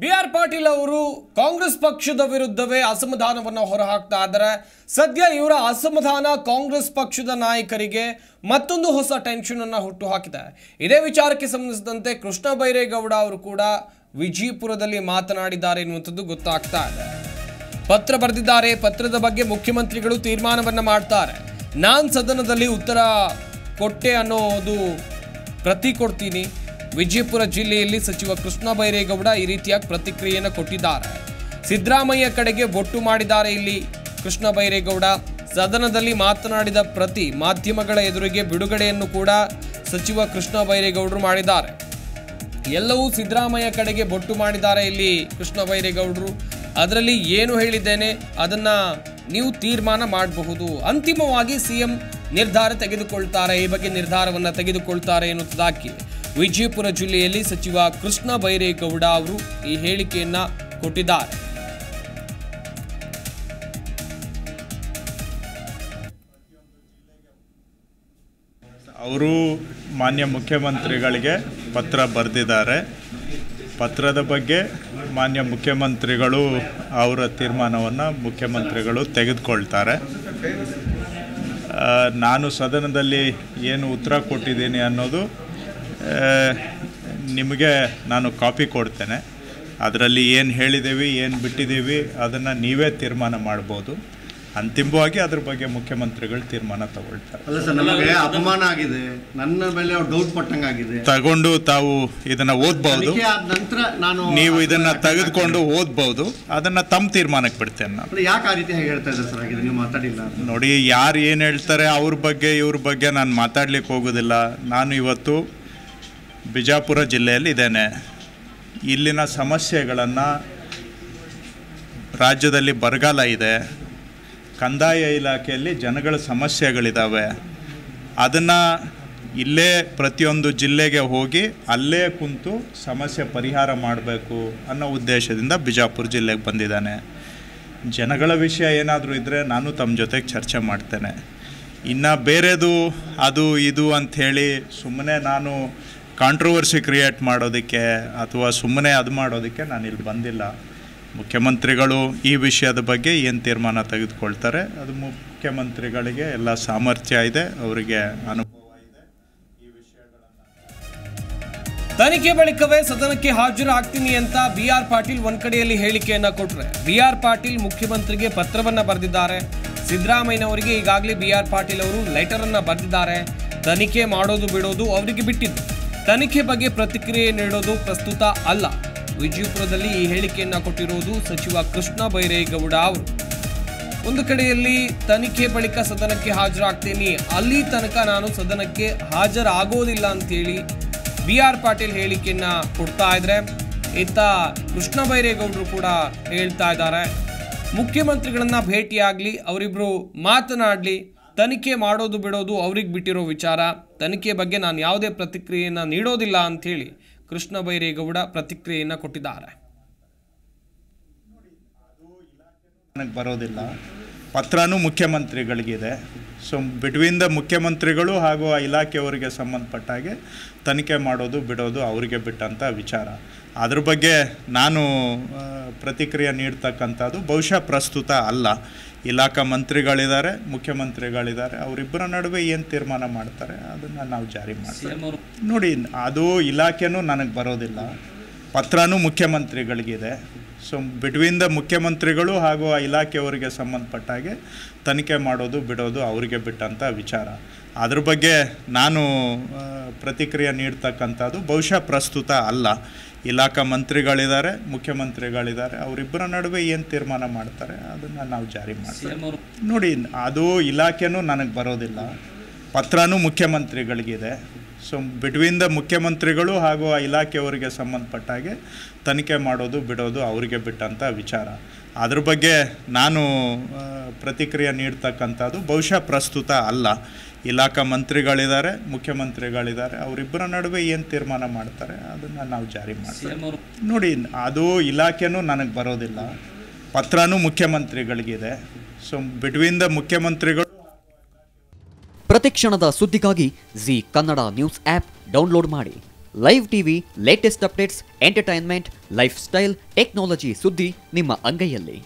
B R Patil ಅವರು ಕಾಂಗ್ರೆಸ್ ಪಕ್ಷದ ವಿರುದ್ಧವೇ ಅಸಮಾಧಾನವನ್ನು ಹೊರಹಾಕ್ತಾ ಇದ್ದಾರೆ. ಸದ್ಯ ಇವರ ಅಸಮಾಧಾನ ಕಾಂಗ್ರೆಸ್ ಪಕ್ಷದ ನಾಯಕರಿಗೆ ಮತ್ತೊಂದು ಹೊಸ ಟೆನ್ಷನ್ ಅನ್ನು ಹುಟ್ಟು ಹಾಕಿದೆ ಇದೇ ವಿಚಾರಕ್ಕೆ ಸಂಬಂಧಿಸಿದಂತೆ ಕೃಷ್ಣ ಬೈರೇಗೌಡ ಅವರು ಕೂಡ ವಿಜಯಪುರದಲ್ಲಿ ಮಾತನಾಡಿದ್ದಾರೆ ಎನ್ನುವಂಥದ್ದು ಗೊತ್ತಾಗ್ತಾ ಇದೆ. ಪತ್ರ ಬರೆದಿದ್ದಾರೆ. ಪತ್ರದ ಬಗ್ಗೆ ಮುಖ್ಯಮಂತ್ರಿಗಳು ತೀರ್ಮಾನವನ್ನು ಮಾಡ್ತಾರೆ. ನಾನು ಸದನದಲ್ಲಿ ಉತ್ತರ ಕೊಟ್ಟೆ ಅನ್ನೋದು ಪ್ರತಿ ಕೊಡ್ತೀನಿ. ವಿಜಯಪುರ ಜಿಲ್ಲೆಯಲ್ಲಿ ಸಚಿವ ಕೃಷ್ಣ ಬೈರೇಗೌಡ ಈ ರೀತಿಯಾಗಿ ಪ್ರತಿಕ್ರಿಯೆಯನ್ನು ಕೊಟ್ಟಿದ್ದಾರೆ. ಸಿದ್ದರಾಮಯ್ಯ ಕಡೆಗೆ ಬೊಟ್ಟು ಮಾಡಿದ್ದಾರೆ ಇಲ್ಲಿ. ಕೃಷ್ಣ ಬೈರೇಗೌಡ ಸದನದಲ್ಲಿ ಮಾತನಾಡಿದ ಪ್ರತಿ ಮಾಧ್ಯಮಗಳ ಎದುರಿಗೆ ಬಿಡುಗಡೆಯನ್ನು ಕೂಡ ಸಚಿವ ಕೃಷ್ಣ ಬೈರೇಗೌಡರು ಮಾಡಿದ್ದಾರೆ. ಎಲ್ಲವೂ ಸಿದ್ದರಾಮಯ್ಯ ಕಡೆಗೆ ಬೊಟ್ಟು ಮಾಡಿದ್ದಾರೆ ಇಲ್ಲಿ ಕೃಷ್ಣ ಬೈರೇಗೌಡರು. ಅದರಲ್ಲಿ ಏನು ಹೇಳಿದ್ದೇನೆ ಅದನ್ನ ನೀವು ತೀರ್ಮಾನ ಮಾಡಬಹುದು. ಅಂತಿಮವಾಗಿ ಸಿಎಂ ನಿರ್ಧಾರ ತೆಗೆದುಕೊಳ್ತಾರೆ, ಈ ಬಗ್ಗೆ ನಿರ್ಧಾರವನ್ನು ತೆಗೆದುಕೊಳ್ತಾರೆ ಎನ್ನುವುದಾಗಿ ವಿಜಯಪುರ ಜಿಲ್ಲೆಯಲ್ಲಿ ಸಚಿವ ಕೃಷ್ಣ ಬೈರೇಗೌಡ ಅವರು ಈ ಹೇಳಿಕೆಯನ್ನ ಕೊಟ್ಟಿದ್ದಾರೆ. ಅವರು ಮಾನ್ಯ ಮುಖ್ಯಮಂತ್ರಿಗಳಿಗೆ ಪತ್ರ ಬರೆದಿದ್ದಾರೆ. ಪತ್ರದ ಬಗ್ಗೆ ಮಾನ್ಯ ಮುಖ್ಯಮಂತ್ರಿಗಳು ಅವರ ತೀರ್ಮಾನವನ್ನು ಮುಖ್ಯಮಂತ್ರಿಗಳು ತೆಗೆದುಕೊಳ್ತಾರೆ. ನಾನು ಸದನದಲ್ಲಿ ಏನು ಉತ್ತರ ಕೊಟ್ಟಿದ್ದೀನಿ ಅನ್ನೋದು ನಿಮಗೆ ನಾನು ಕಾಪಿ ಕೊಡ್ತೇನೆ. ಅದರಲ್ಲಿ ಏನು ಹೇಳಿದ್ದೀವಿ ಏನು ಬಿಟ್ಟಿದ್ದೀವಿ ಅದನ್ನು ನೀವೇ ತೀರ್ಮಾನ ಮಾಡ್ಬೋದು. ಅಂತಿಮವಾಗಿ ಅದ್ರ ಬಗ್ಗೆ ಮುಖ್ಯಮಂತ್ರಿಗಳು ತೀರ್ಮಾನ ತಗೊಳ್ತಾರೆ. ಅಲ್ಲ ಸರ್ ನಮಗೆ ಅಪಮಾನ ಆಗಿದೆ. ನನ್ನ ಮೇಲೆ ಡೌಟ್ ತಗೊಂಡು ತಾವು ಇದನ್ನ ಓದ್ಬಹುದು ನಂತರ ನಾನು ನೀವು ಇದನ್ನ ತೆಗೆದುಕೊಂಡು ಓದ್ಬಹುದು ಅದನ್ನ ತಮ್ಮ ತೀರ್ಮಾನಕ್ಕೆ ಬಿಡ್ತೇನೆ ನಾನು. ಯಾಕೆ ಆ ರೀತಿ ಹೇಳ್ತಾ ಇದ್ದಾರೆ ಸರ್? ನೀವು ಮಾತಾಡಿಲ್ಲ ನೋಡಿ ಯಾರು ಏನು ಹೇಳ್ತಾರೆ ಅವ್ರ ಬಗ್ಗೆ ಇವ್ರ ಬಗ್ಗೆ ನಾನು ಮಾತಾಡ್ಲಿಕ್ಕೆ ಹೋಗೋದಿಲ್ಲ. ನಾನು ಇವತ್ತು ಬಿಜಾಪುರ ಜಿಲ್ಲೆಯಲ್ಲಿ ಇದ್ದೇನೆ. ಇಲ್ಲಿನ ಸಮಸ್ಯೆಗಳನ್ನು ರಾಜ್ಯದಲ್ಲಿ ಬರಗಾಲ ಇದೆ. ಕಂದಾಯ ಇಲಾಖೆಯಲ್ಲಿ ಜನಗಳ ಸಮಸ್ಯೆಗಳಿದ್ದಾವೆ ಅದನ್ನು ಇಲ್ಲೇ ಪ್ರತಿಯೊಂದು ಜಿಲ್ಲೆಗೆ ಹೋಗಿ ಅಲ್ಲೇ ಕುಂತು ಸಮಸ್ಯೆ ಪರಿಹಾರ ಮಾಡಬೇಕು ಅನ್ನೋ ಉದ್ದೇಶದಿಂದ ಬಿಜಾಪುರ ಜಿಲ್ಲೆಗೆ ಬಂದಿದ್ದಾನೆ. ಜನಗಳ ವಿಷಯ ಏನಾದರೂ ಇದ್ದರೆ ನಾನು ತಮ್ಮ ಜೊತೆಗೆ ಚರ್ಚೆ ಮಾಡ್ತೇನೆ. ಇನ್ನು ಬೇರೆದು ಅದು ಇದು ಅಂಥೇಳಿ ಸುಮ್ಮನೆ ನಾನು ಕಾಂಟ್ರವರ್ಸಿ ಕ್ರಿಯೇಟ್ ಮಾಡೋದಕ್ಕೆ ಅಥವಾ ಸುಮ್ಮನೆ ಅದು ಮಾಡೋದಕ್ಕೆ ನಾನು ಇಲ್ಲಿ ಬಂದಿಲ್ಲ. ಮುಖ್ಯಮಂತ್ರಿಗಳು ಈ ವಿಷಯದ ಬಗ್ಗೆ ಏನು ತೀರ್ಮಾನ ತೆಗೆದುಕೊಳ್ತಾರೆ, ಅದು ಮುಖ್ಯಮಂತ್ರಿಗಳಿಗೆ ಎಲ್ಲ ಸಾಮರ್ಥ್ಯ ಇದೆ, ಅವರಿಗೆ ಅನುಭವ ಇದೆ ತನಿಖೆ ಬಳಿಕವೇ ಸದನಕ್ಕೆ ಹಾಜರಾಗ್ತೀನಿ ಅಂತ ಬಿ ಆರ್ ಪಾಟೀಲ್ ಒಂದ್ ಕಡೆಯಲ್ಲಿ ಹೇಳಿಕೆಯನ್ನ ಕೊಟ್ರೆ. ಬಿ ಆರ್ ಪಾಟೀಲ್ ಮುಖ್ಯಮಂತ್ರಿಗೆ ಪತ್ರವನ್ನ ಬರೆದಿದ್ದಾರೆ. ಸಿದ್ದರಾಮಯ್ಯನವರಿಗೆ ಈಗಾಗಲೇ ಬಿ ಆರ್ ಪಾಟೀಲ್ ಅವರು ಲೆಟರ್ ಅನ್ನ ಬರೆದಿದ್ದಾರೆ. ತನಿಖೆ ಮಾಡೋದು ಬಿಡೋದು ಅವರಿಗೆ ಬಿಟ್ಟಿದ್ದು. ತನಿಖೆ ಬಗ್ಗೆ ಪ್ರತಿಕ್ರಿಯೆ ನೀಡೋದು ಪ್ರಸ್ತುತ ಅಲ್ಲ. ವಿಜಯಪುರದಲ್ಲಿ ಈ ಹೇಳಿಕೆಯನ್ನ ಕೊಟ್ಟಿರುವುದು ಸಚಿವ ಕೃಷ್ಣ ಬೈರೇಗೌಡ ಅವರು. ಒಂದು ಕಡೆಯಲ್ಲಿ ತನಿಖೆ ಬಳಿಕ ಸದನಕ್ಕೆ ಹಾಜರಾಗ್ತೀನಿ. ಅಲ್ಲಿ ತನಕ ನಾನು ಸದನಕ್ಕೆ ಹಾಜರಾಗೋದಿಲ್ಲ ಅಂತೇಳಿ ಬಿ ಆರ್ ಪಾಟೀಲ್ ಹೇಳಿಕೆಯನ್ನ ಕೊಡ್ತಾ ಇದ್ರೆ ಇತ್ತ ಕೃಷ್ಣ ಬೈರೇಗೌಡರು ಕೂಡ ಹೇಳ್ತಾ ಇದ್ದಾರೆ. ಮುಖ್ಯಮಂತ್ರಿಗಳನ್ನ ಭೇಟಿಯಾಗ್ಲಿ, ಅವರಿಬ್ರು ಮಾತನಾಡ್ಲಿ. ತನಿಖೆ ಮಾಡೋದು ಬಿಡೋದು ಅವ್ರಿಗೆ ಬಿಟ್ಟಿರೋ ವಿಚಾರ. ತನಿಖೆ ಬಗ್ಗೆ ನಾನು ಯಾವುದೇ ಪ್ರತಿಕ್ರಿಯೆಯನ್ನು ನೀಡೋದಿಲ್ಲ ಅಂಥೇಳಿ ಕೃಷ್ಣ ಬೈರೇಗೌಡ ಪ್ರತಿಕ್ರಿಯೆಯನ್ನು ಕೊಟ್ಟಿದ್ದಾರೆ. ನನಗೆ ಬರೋದಿಲ್ಲ. ಪತ್ರನೂ ಮುಖ್ಯಮಂತ್ರಿಗಳಿಗಿದೆ. ಸೊ ಬಿಟ್ವೀನ್ ದ ಮುಖ್ಯಮಂತ್ರಿಗಳು ಹಾಗೂ ಆ ಇಲಾಖೆಯವರಿಗೆ ಸಂಬಂಧಪಟ್ಟ ಹಾಗೆ ತನಿಖೆ ಮಾಡೋದು ಬಿಡೋದು ಅವರಿಗೆ ಬಿಟ್ಟಂಥ ವಿಚಾರ. ಅದ್ರ ಬಗ್ಗೆ ನಾನು ಪ್ರತಿಕ್ರಿಯೆ ನೀಡ್ತಕ್ಕಂಥದ್ದು ಬಹುಶಃ ಪ್ರಸ್ತುತ ಅಲ್ಲ. ಇಲಾಖಾ ಮಂತ್ರಿಗಳಿದ್ದಾರೆ ಮುಖ್ಯಮಂತ್ರಿಗಳಿದ್ದಾರೆ ಅವರಿಬ್ಬರ ನಡುವೆ ಏನು ತೀರ್ಮಾನ ಮಾಡ್ತಾರೆ ಅದನ್ನು ನಾವು ಜಾರಿ ಮಾಡ್ತೀವಿ. ನೋಡಿ ಅದು ಇಲಾಖೆನೂ ನನಗೆ ಬರೋದಿಲ್ಲ. ಪತ್ರನೂ ಮುಖ್ಯಮಂತ್ರಿಗಳಿಗಿದೆ. ಸೊ ಬಿಟ್ವೀನ್ ದ ಮುಖ್ಯಮಂತ್ರಿಗಳು ಹಾಗೂ ಆ ಇಲಾಖೆಯವರಿಗೆ ಸಂಬಂಧಪಟ್ಟ ಹಾಗೆ ತನಿಖೆ ಮಾಡೋದು ಬಿಡೋದು ಅವರಿಗೆ ಬಿಟ್ಟಂಥ ವಿಚಾರ. ಅದ್ರ ಬಗ್ಗೆ ನಾನು ಪ್ರತಿಕ್ರಿಯೆ ನೀಡ್ತಕ್ಕಂಥದ್ದು ಬಹುಶಃ ಪ್ರಸ್ತುತ ಅಲ್ಲ. ಇಲಾಖಾ ಮಂತ್ರಿಗಳಿದ್ದಾರೆ ಮುಖ್ಯಮಂತ್ರಿಗಳಿದ್ದಾರೆ ಅವರಿಬ್ಬರ ನಡುವೆ ಏನು ತೀರ್ಮಾನ ಮಾಡ್ತಾರೆ ಅದನ್ನು ನಾವು ಜಾರಿ ಮಾಡ್ತೀವಿ. ನೋಡಿ ಅದು ಇಲಾಖೆನೂ ನನಗೆ ಬರೋದಿಲ್ಲ. ಪತ್ರನೂ ಮುಖ್ಯಮಂತ್ರಿಗಳಿಗಿದೆ. ಸೊ ಬಿಟ್ವೀನ್ ದ ಮುಖ್ಯಮಂತ್ರಿಗಳು ಹಾಗೂ ಆ ಇಲಾಖೆಯವರಿಗೆ ಸಂಬಂಧಪಟ್ಟ ಹಾಗೆ ತನಿಖೆ ಮಾಡೋದು ಬಿಡೋದು ಅವರಿಗೆ ಬಿಟ್ಟಂಥ ವಿಚಾರ. ಅದ್ರ ಬಗ್ಗೆ ನಾನು ಪ್ರತಿಕ್ರಿಯೆ ನೀಡ್ತಕ್ಕಂಥದ್ದು ಬಹುಶಃ ಪ್ರಸ್ತುತ ಅಲ್ಲ. ಇಲಾಖಾ ಮಂತ್ರಿಗಳಿದ್ದಾರೆ ಮುಖ್ಯಮಂತ್ರಿಗಳಿದ್ದಾರೆ ಅವರಿಬ್ಬರ ನಡುವೆ ಏನು ತೀರ್ಮಾನ ಮಾಡ್ತಾರೆ ಅದನ್ನು ನಾವು ಜಾರಿ ಮಾಡ್ತೀವಿ. ನೋಡಿ ಅದು ಇಲಾಖೆನೂ ನನಗೆ ಬರೋದಿಲ್ಲ. ಪತ್ರನೂ ಮುಖ್ಯಮಂತ್ರಿಗಳಿಗಿದೆ. ಸೊ ಬಿಟ್ವೀನ್ ದ ಮುಖ್ಯಮಂತ್ರಿಗಳು ಪ್ರತಿಕ್ಷಣದ ಸುದ್ದಿಗಾಗಿ Zee Kannada news app download ಮಾಡಿ. Live TV latest updates entertainment lifestyle technology ಸುದ್ದಿ ನಿಮ್ಮ ಅಂಗೈಯಲ್ಲಿ.